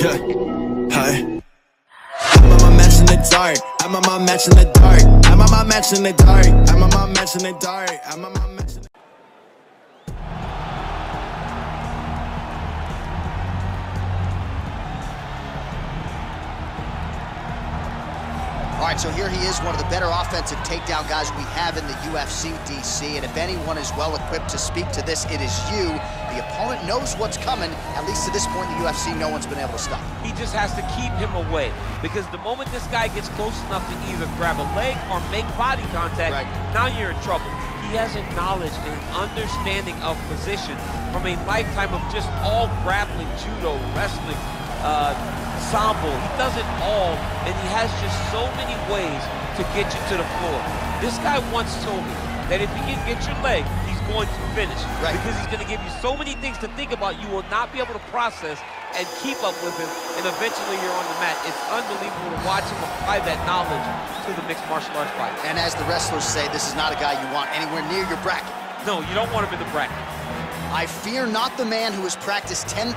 Yeah, hi. I'm on my match in the dark. I'm on my match in the dark. I'm on my match in the dark. I'm on my match in the dark. I'm on my All right, so here he is, one of the better offensive takedown guys we have in the UFC DC. And if anyone is well equipped to speak to this, it is you. The opponent knows what's coming. At least to this point in the UFC, no one's been able to stop. He just has to keep him away because the moment this guy gets close enough to either grab a leg or make body contact, Right. now you're in trouble. He has a knowledge and an understanding of position from a lifetime of just all grappling, judo, wrestling, uh, sambo. He does it all, and he has just so many ways to get you to the floor. This guy once told me that if he can get your leg, he's going to finish. Right. Because he's going to give you so many things to think about, you will not be able to process and keep up with him, and eventually you're on the mat. It's unbelievable to watch him apply that knowledge to the mixed martial arts fight. And as the wrestlers say, this is not a guy you want anywhere near your bracket. No, you don't want him in the bracket. I fear not the man who has practiced 10,000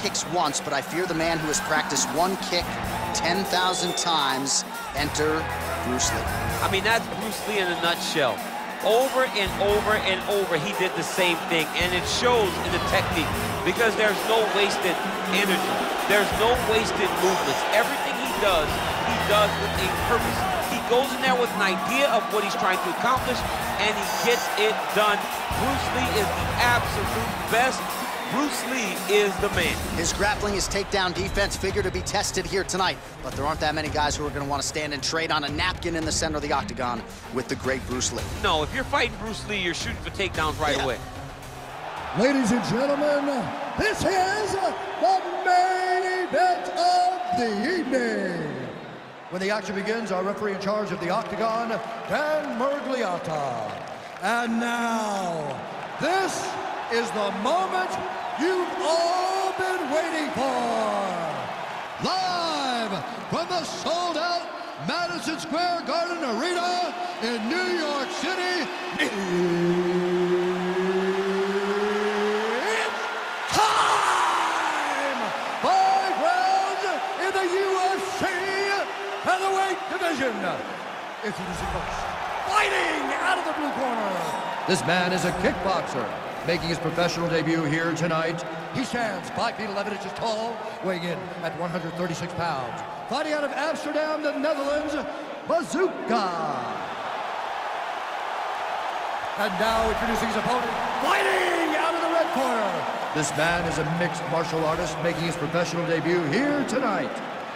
kicks once, but I fear the man who has practiced one kick 10,000 times. Enter Bruce Lee. I mean, that's Bruce Lee in a nutshell. Over and over and over, he did the same thing, and it shows in the technique because there's no wasted energy. There's no wasted movements. Everything he does, he does with a purpose. He goes in there with an idea of what he's trying to accomplish, and he gets it done. Bruce Lee is the absolute best. Bruce Lee is the man. His grappling, his takedown defense figure to be tested here tonight, but there aren't that many guys who are going to want to stand and trade on a napkin in the center of the octagon with the great Bruce Lee. No, if you're fighting Bruce Lee, you're shooting for takedowns right Yeah. away. Ladies and gentlemen, this is the main event of the evening. When the action begins, our referee in charge of the Octagon, Dan Miragliotta. And now, this is the moment you've all been waiting for. Live from the sold-out Madison Square Garden Arena in New York City, it's time! Five rounds in the UFC featherweight Introducing first, fighting out of the blue corner. This man is a kickboxer, making his professional debut here tonight. He stands 5 feet 11 inches tall, weighing in at 136 pounds. Fighting out of Amsterdam, the Netherlands, Bazooka. And now introducing his opponent, fighting out of the red corner. This man is a mixed martial artist making his professional debut here tonight.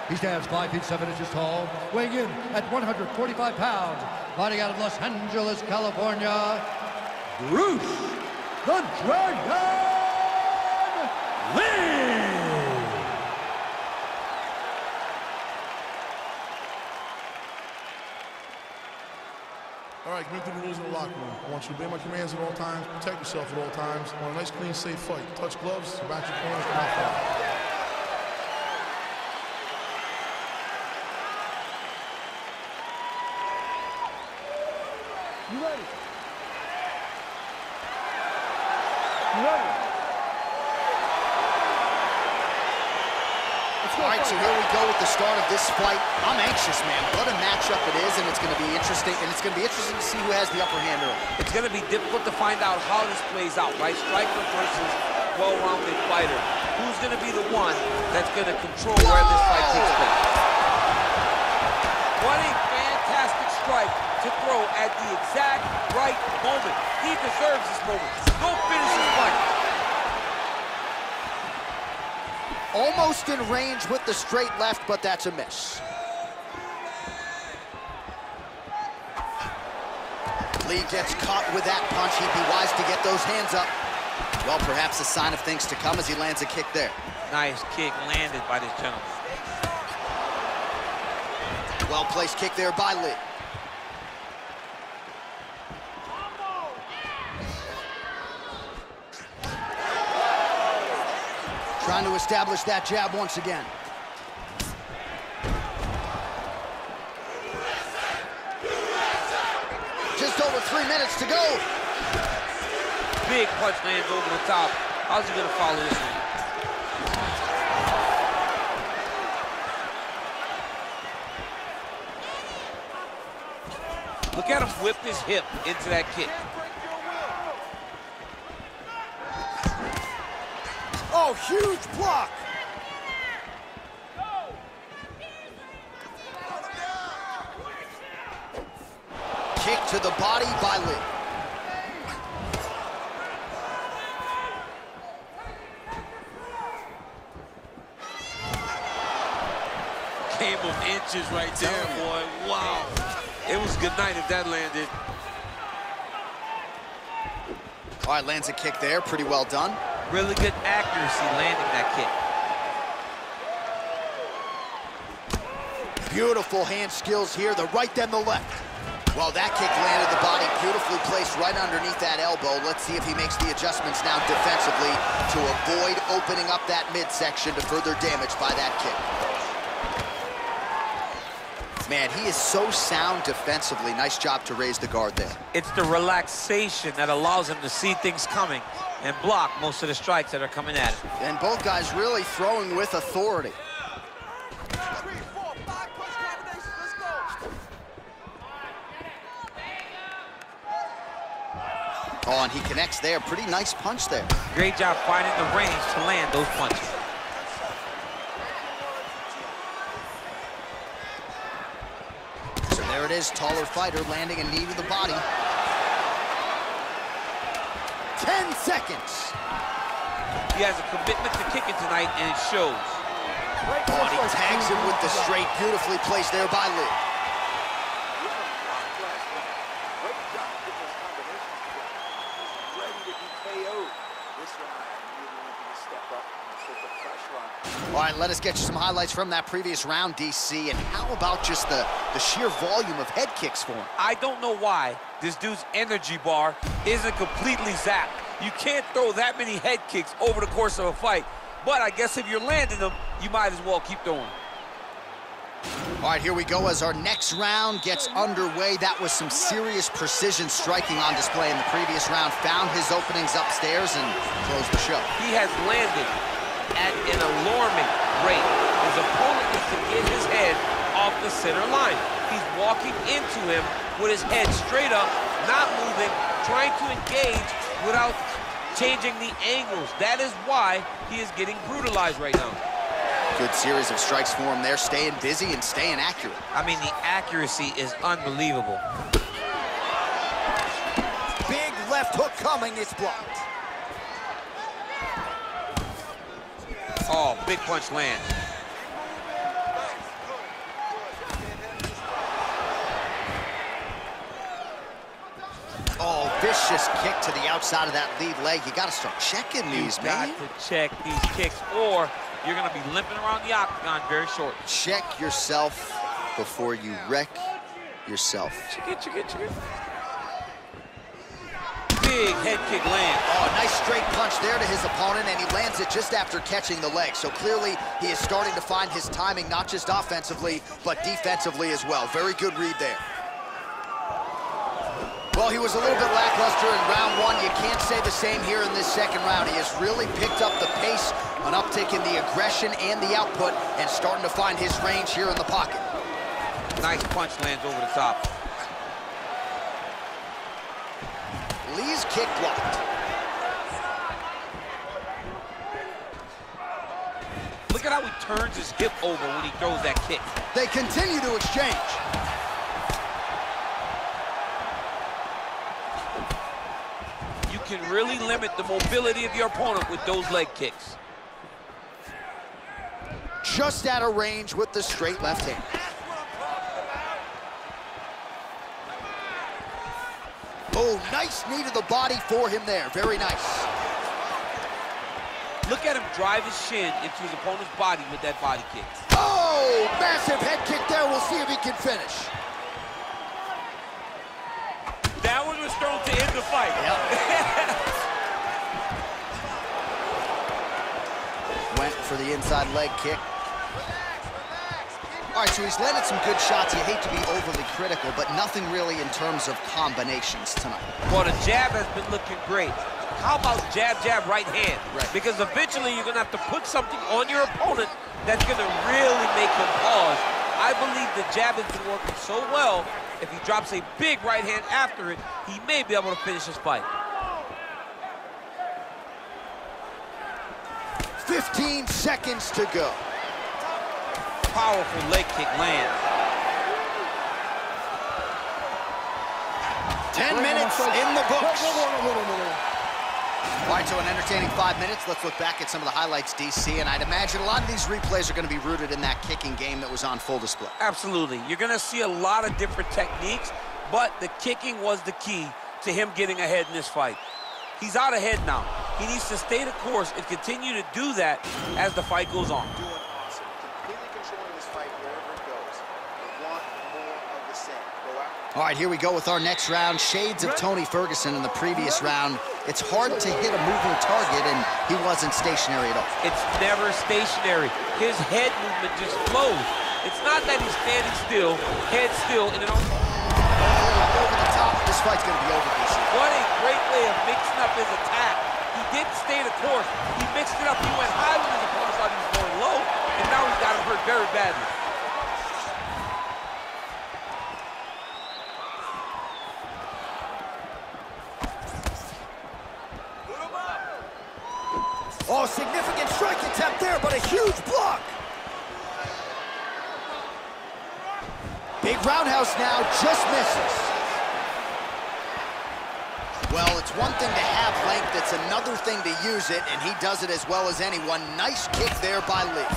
He stands 5 feet 7 inches tall, weighing in at 145 pounds. Fighting out of Los Angeles, California, Bruce the Dragon Lee. All right, commit to the rules in the locker room. I want you to obey my commands at all times, protect yourself at all times. I a nice, clean, safe fight. Touch gloves, back your corners, come out You ready? You ready? All right, so here we go with the start of this fight. I'm anxious, man. What a matchup it is, and it's going to be interesting. And it's going to be interesting to see who has the upper hand early. It's going to be difficult to find out how this plays out, right? Striker versus well-rounded fighter. Who's going to be the one that's going to control where this fight takes place? What a fantastic strike to throw at the exact right moment. He deserves this moment. Go finish his fight. Almost in range with the straight left, but that's a miss. Lee gets caught with that punch. He'd be wise to get those hands up. Well, perhaps a sign of things to come as he lands a kick there. Nice kick landed by this gentleman. Well-placed kick there by Lee. Trying to establish that jab once again. Just over three minutes to go. Big punch lands over the top. How's he going to follow this one? Look at him whip his hip into that kick. Oh, huge block. Kick to the body by Lee. Game of inches right there, boy. Wow. It was good night if that landed. All right, lands a kick there. Pretty well done. Really good accuracy landing that kick. Beautiful hand skills here, the right then the left. Well, that kick landed the body beautifully placed right underneath that elbow. Let's see if he makes the adjustments now defensively to avoid opening up that midsection to further damage by that kick. Man, he is so sound defensively. Nice job to raise the guard there. It's the relaxation that allows him to see things coming and block most of the strikes that are coming at him. And both guys really throwing with authority. Oh, and he connects there. Pretty nice punch there. Great job finding the range to land those punches. So there it is, taller fighter landing a knee to the body. 10 seconds. He has a commitment to kicking tonight, and it shows. And he tags him with the straight, beautifully placed there by Lee. Right, let us get you some highlights from that previous round, DC. And how about just the, the sheer volume of head kicks for him? I don't know why this dude's energy bar isn't completely zapped. You can't throw that many head kicks over the course of a fight. But I guess if you're landing them, you might as well keep throwing. All right, here we go as our next round gets underway. That was some serious precision striking on display in the previous round. Found his openings upstairs and closed the show. He has landed at an alarming rate. His opponent needs to get his head off the center line. He's walking into him with his head straight up, not moving, trying to engage without changing the angles. That is why he is getting brutalized right now. Good series of strikes for him there, staying busy and staying accurate. I mean, the accuracy is unbelievable. Big left hook coming, it's blocked. Oh, big punch land. Oh, vicious kick to the outside of that lead leg. You got to start checking these, you man. You got to check these kicks, or you're going to be limping around the octagon very short. Check yourself before you wreck yourself. Check it, check it, check it. Big head kick land. Oh, nice straight punch there to his opponent, and he lands it just after catching the leg. So clearly, he is starting to find his timing, not just offensively, but defensively as well. Very good read there. Well, he was a little bit lackluster in round one. You can't say the same here in this second round. He has really picked up the pace, an uptick in the aggression and the output, and starting to find his range here in the pocket. Nice punch lands over the top. Lee's kick blocked. Look at how he turns his hip over when he throws that kick. They continue to exchange. You can really limit the mobility of your opponent with those leg kicks. Just out of range with the straight left hand. Oh, nice knee to the body for him there. Very nice. Look at him drive his shin into his opponent's body with that body kick. Oh, massive head kick there. We'll see if he can finish. That one was thrown to end the fight. Yep. Went for the inside leg kick. Right, so he's landed some good shots. You hate to be overly critical, but nothing really in terms of combinations tonight. Well, the jab has been looking great. How about jab, jab, right hand? Right. Because eventually you're going to have to put something on your opponent that's going to really make him pause. I believe the jab has been working so well, if he drops a big right hand after it, he may be able to finish his fight. 15 seconds to go. Powerful leg kick lands. 10 minutes in the books. All right, so an entertaining five minutes. Let's look back at some of the highlights, DC, and I'd imagine a lot of these replays are going to be rooted in that kicking game that was on full display. Absolutely. You're going to see a lot of different techniques, but the kicking was the key to him getting ahead in this fight. He's out ahead now. He needs to stay the course and continue to do that as the fight goes on. Doing awesome. Completely controlling this fight wherever it goes. They want more of the same. Go out. All right, here we go with our next round. Shades of Tony Ferguson in the previous round. It's hard to hit a moving target, and he wasn't stationary at all. It's never stationary. His head movement just flows. It's not that he's standing still, head still, and it all... Over the top, this fight's going to be over, DC. What a great way of mixing up his attack. He didn't stay the course. He mixed it up. He went high when his opponent thought he was going low, and now he's got him hurt very badly. Oh, significant strike attempt there, but a huge block. Big roundhouse now, just misses. Well, it's one thing to have length, it's another thing to use it, and he does it as well as anyone. Nice kick there by Lee.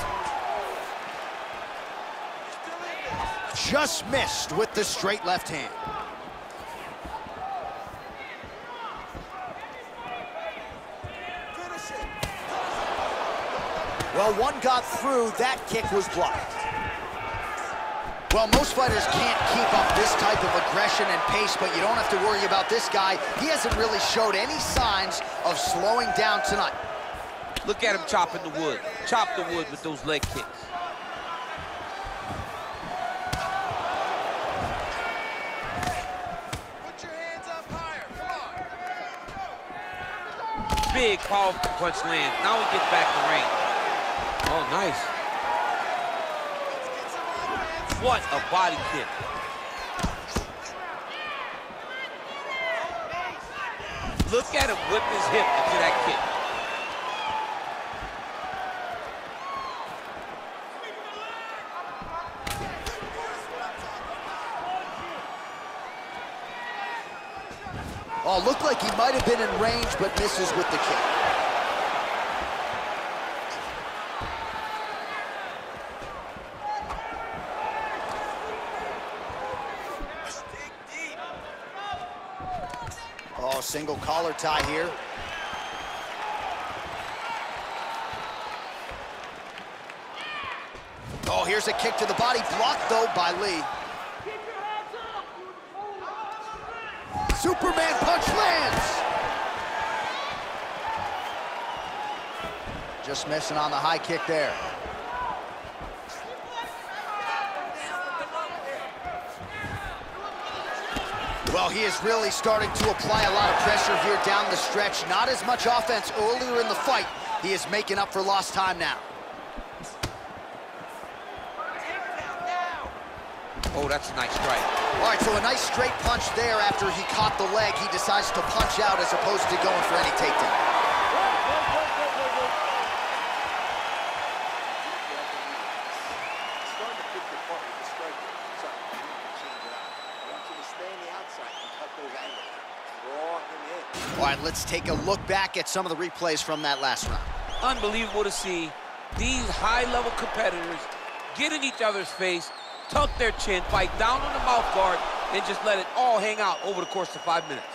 Just missed with the straight left hand. Well, one got through, that kick was blocked. Well, most fighters can't keep up this type of aggression and pace, but you don't have to worry about this guy. He hasn't really showed any signs of slowing down tonight. Look at him chopping the wood. Chop the wood with those leg kicks. Put your hands up higher. Come on. Big, powerful punch lands. Now he gets back to range. Oh, nice. What a body kick. Look at him whip his hip into that kick. Oh, looked like he might have been in range, but misses with the kick. Oh, single collar tie here. Oh, here's a kick to the body, blocked though by Lee. Superman punch lands. Just missing on the high kick there. He is really starting to apply a lot of pressure here down the stretch. Not as much offense earlier in the fight. He is making up for lost time now. Oh, that's a nice strike. All right, so a nice straight punch there after he caught the leg. He decides to punch out as opposed to going for any takedown. Starting to pick your part with the strike. So you need to change it up. I want you to stay on the outside and cut those angles. Draw him in. Right, let's take a look back at some of the replays from that last round. Unbelievable to see these high-level competitors get in each other's face, tuck their chin, fight down on the mouth guard, and just let it all hang out over the course of five minutes.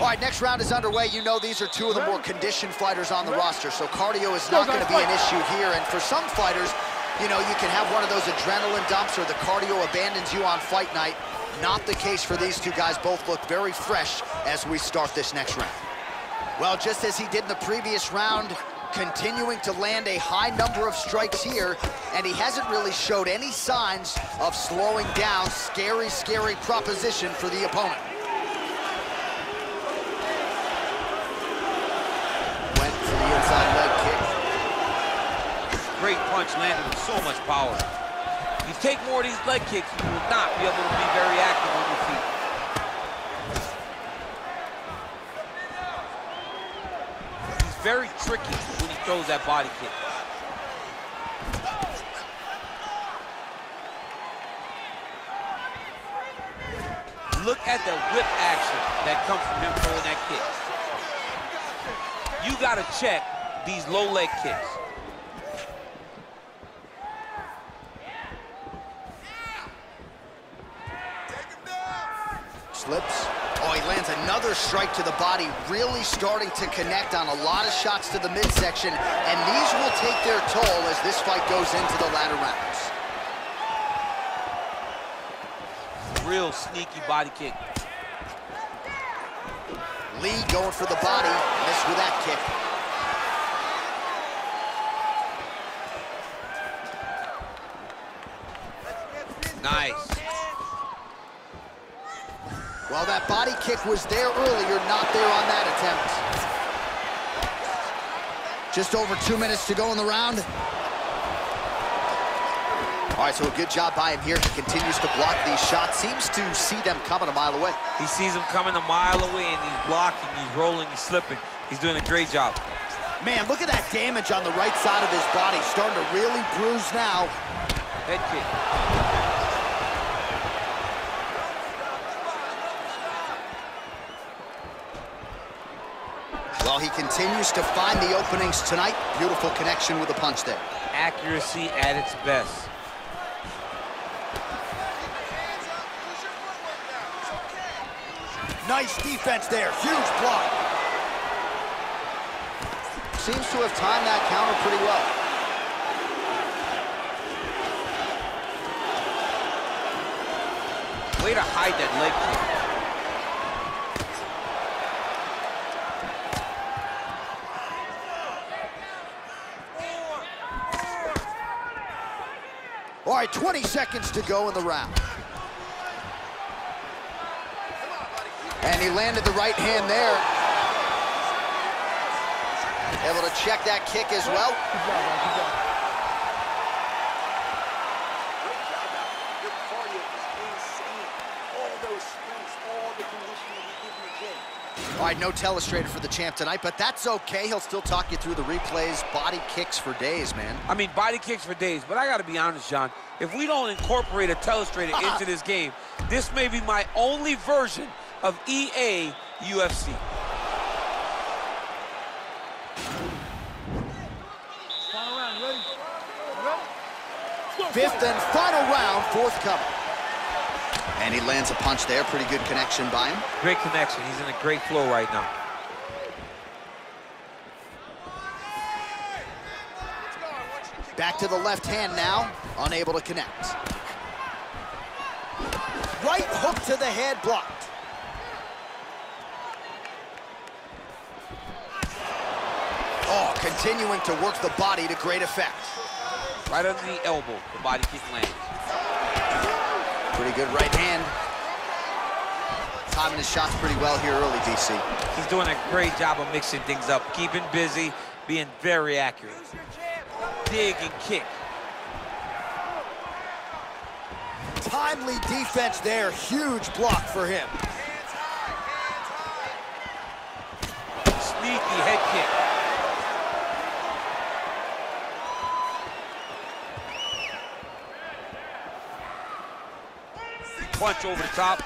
All right, next round is underway. You know these are two of the more conditioned fighters on the roster, so cardio is not going to be an issue here. And for some fighters, you know, you can have one of those adrenaline dumps or the cardio abandons you on fight night. Not the case for these two guys. Both look very fresh as we start this next round. Well, just as he did in the previous round, continuing to land a high number of strikes here, and he hasn't really showed any signs of slowing down. Scary, scary proposition for the opponent. Went for the inside leg kick. kicks landed with so much power. If you take more of these leg kicks, you will not be able to be very active on your feet. He's very tricky when he throws that body kick. Look at the whip action that comes from him throwing that kick. You got to check these low leg kicks. Oh, he lands another strike to the body, really starting to connect on a lot of shots to the midsection, and these will take their toll as this fight goes into the latter rounds. Real sneaky body kick. Lee going for the body, missed with that kick. Nice. Well, that body kick was there earlier, not there on that attempt. Just over two minutes to go in the round. All right, so a good job by him here. He continues to block these shots. Seems to see them coming a mile away. He sees them coming a mile away and he's blocking, he's rolling, he's slipping. He's doing a great job. Man, look at that damage on the right side of his body. Starting to really bruise now. Head kick. He continues to find the openings tonight. Beautiful connection with the punch there. Accuracy at its best. Nice defense there. Huge block. Seems to have timed that counter pretty well. Way to hide that leg kick. 20 seconds to go in the round. And he landed the right hand there. Able to check that kick as well. Your cardio is insane. All those sprints, all the conditioning you give in the gym. All right, no telestrator for the champ tonight, but that's okay. He'll still talk you through the replays. Body kicks for days, man. I mean, body kicks for days, but I got to be honest, John. If we don't incorporate a telestrator uh-huh. into this game, this may be my only version of EA UFC. Fifth and final round, forthcoming. And he lands a punch there. Pretty good connection by him. Great connection. He's in a great flow right now. Back to the left hand now, unable to connect. Right hook to the head, blocked. Oh, continuing to work the body to great effect. Right under the elbow, the body kick lands. Pretty good right hand. Timing his shots pretty well here early, DC. He's doing a great job of mixing things up, keeping busy, being very accurate. Dig and kick. Timely defense there, huge block for him. Sneaky head kick. Punch over the top.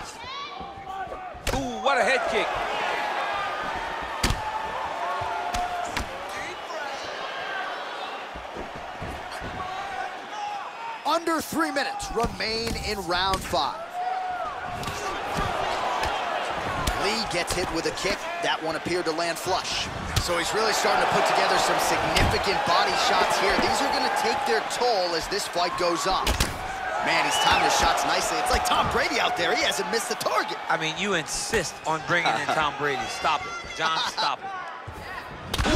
Ooh, what a head kick. Under three minutes remain in round five. Lee gets hit with a kick. That one appeared to land flush. So he's really starting to put together some significant body shots here. These are going to take their toll as this fight goes on. Man, he's timing his shots nicely. It's like Tom Brady out there. He hasn't missed the target. I mean, you insist on bringing in Tom Brady. Stop it. John, stop it.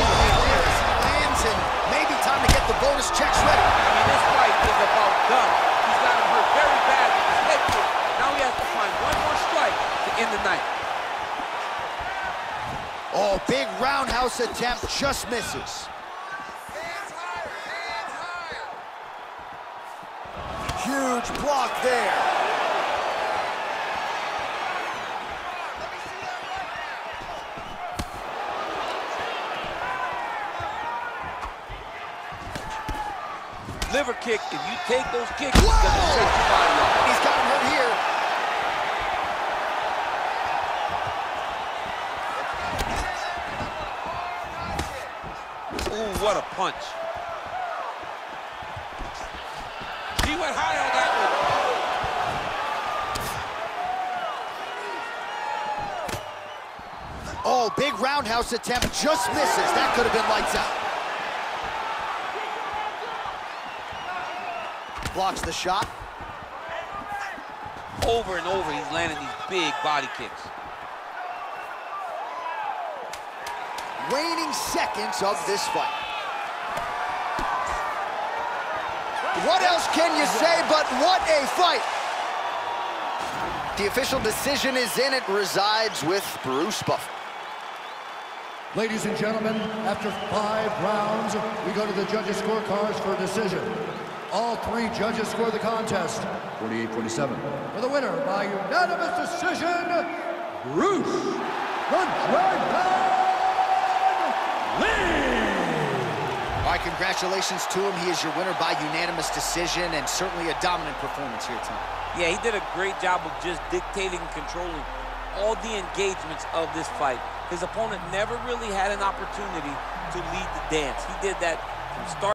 Lands and maybe time to get the bonus checks ready. I mean, this fight is about done. He's got him hurt very bad with his head kick. Now he has to find one more strike to end the night. Oh, big roundhouse attempt just misses. Huge block there. Liver kick, if you take those kicks, it's gonna shake your body up. He's got him hurt here. Ooh, what a punch. He went high on that one. Oh, big roundhouse attempt just misses. That could have been lights out. Blocks the shot. Over and over, he's landing these big body kicks. Waning seconds of this fight. What else can you say but what a fight? The official decision is in. It resides with Bruce Buffer. Ladies and gentlemen, after five rounds, we go to the judges' scorecards for a decision. All three judges score the contest. 48-47. For the winner by unanimous decision, Bruce the Dragon Lee! All right, congratulations to him. He is your winner by unanimous decision and certainly a dominant performance here, Tom. Yeah, he did a great job of just dictating and controlling all the engagements of this fight. His opponent never really had an opportunity to lead the dance. He did that from start